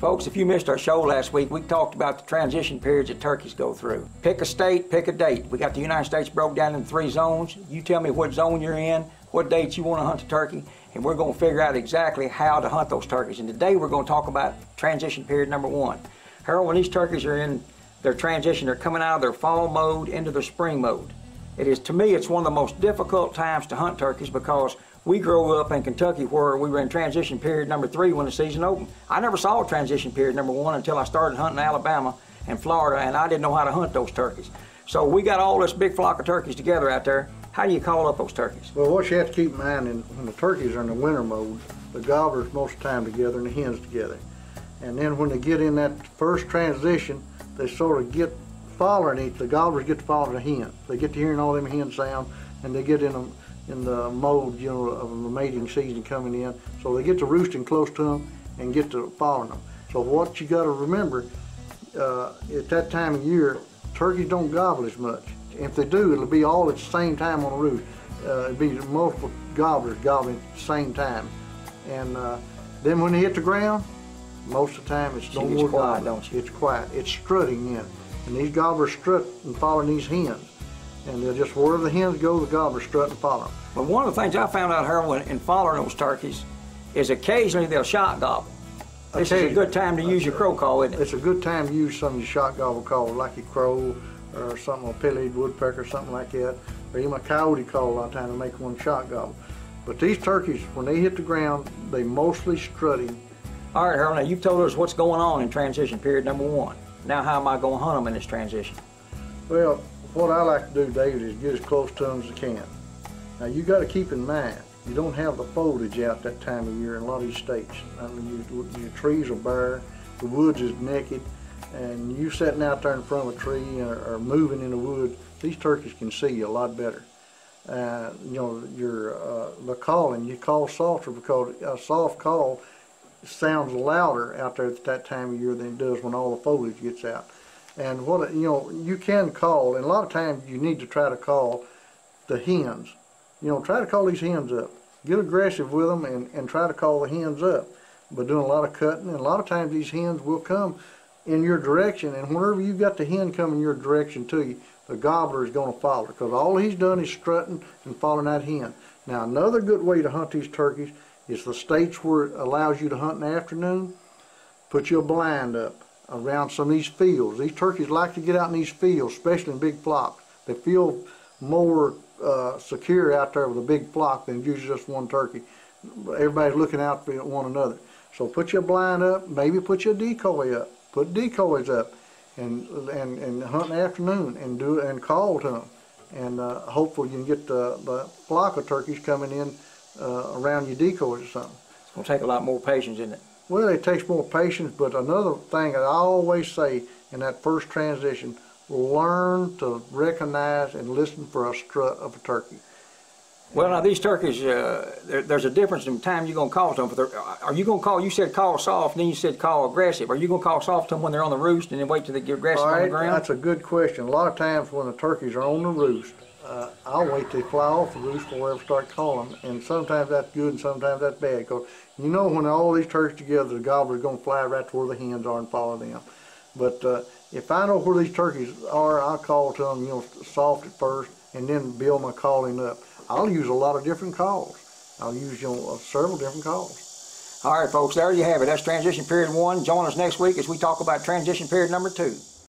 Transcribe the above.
Folks, if you missed our show last week, we talked about the transition periods that turkeys go through. Pick a state, pick a date. We got the United States broke down into three zones. You tell me what zone you're in, what dates you want to hunt a turkey, and we're going to figure out exactly how to hunt those turkeys. And today we're going to talk about transition period number one. Harold, when these turkeys are in their transition, they're coming out of their fall mode into their spring mode. It is, to me, it's one of the most difficult times to hunt turkeys because we grew up in Kentucky where we were in transition period number three when the season opened. I never saw transition period number one until I started hunting Alabama and Florida, and I didn't know how to hunt those turkeys. So we got all this big flock of turkeys together out there. How do you call up those turkeys? Well, what you have to keep in mind, in, when the turkeys are in the winter mode, the gobblers most of the time together and the hens together. And then when they get in that first transition, they sort of get following each. The gobblers get to follow the hen. They get to hearing all them hen sound, and they get in a, in the mode, you know, of the mating season coming in. So they get to roosting close to them and get to following them. So what you got to remember, uh, at that time of year, turkeys don't gobble as much. If they do, it'll be all at the same time on the roost. Uh, it'll be multiple gobblers gobbling at the same time. And uh, then when they hit the ground, most of the time it's no She more quiet, gobbling. It's quiet. It's strutting in. And these gobblers strut and follow these hens. And they'll just wherever the hens go, the gobblers strut and follow them. But one of the things I found out, Harold, in following those turkeys, is occasionally they'll shot gobble. This is a good time to use your crow call, isn't it? It's a good time to use some of your shot gobble calls, like your crow or something, a pileated woodpecker, or something like that, or even a coyote call a lot of times to make one shot gobble. But these turkeys, when they hit the ground, they mostly strutting. All right, Harold, now you've told us what's going on in transition period number one. Now how am I going to hunt them in this transition? Well, what I like to do, David, is get as close to them as I can. Now you got to keep in mind, you don't have the foliage out that time of year in a lot of these states. I mean, you, your trees are bare, the woods is naked, and you sitting out there in front of a tree or, or moving in the woods, these turkeys can see you a lot better. Uh, you know, your uh, the calling, you call softer because a soft call sounds louder out there at that time of year than it does when all the foliage gets out. And what you know, you can call, and a lot of times you need to try to call the hens. You know, try to call these hens up. Get aggressive with them and, and try to call the hens up. But doing a lot of cutting, and a lot of times these hens will come in your direction, and whenever you've got the hen coming your direction to you, the gobbler is going to follow because all he's done is strutting and following that hen. Now, another good way to hunt these turkeys is the states where it allows you to hunt in the afternoon. Put your blind up around some of these fields. These turkeys like to get out in these fields, especially in big flocks. They feel more uh, secure out there with a big flock than usually just one turkey. Everybody's looking out for one another. So put your blind up, maybe put your decoy up. Put decoys up and and, and hunt in the afternoon and do and call to them. And uh, hopefully you can get the, the flock of turkeys coming in uh, around your decoys or something. It's to take a lot more patience, isn't it? Well, it takes more patience, but another thing that I always say in that first transition, learn to recognize and listen for a strut of a turkey. Well, now these turkeys, uh, there, there's a difference in time you're going to call to them. For their, are you going to call? You said call soft, then you said call aggressive. Are you going to call soft to them when they're on the roost, and then wait till they get aggressive All on the ground? that's a good question. A lot of times when the turkeys are on the roost, uh, I'll wait till they fly off the roost before I ever start calling. And sometimes that's good and sometimes that's bad. Cause you know when all these turkeys together, the gobbler's going to fly right to where the hens are and follow them. But uh, if I know where these turkeys are, I'll call to them, you know, soft at first and then build my calling up. I'll use a lot of different calls. I'll use, you know, several different calls. All right, folks, there you have it. That's transition period one. Join us next week as we talk about transition period number two.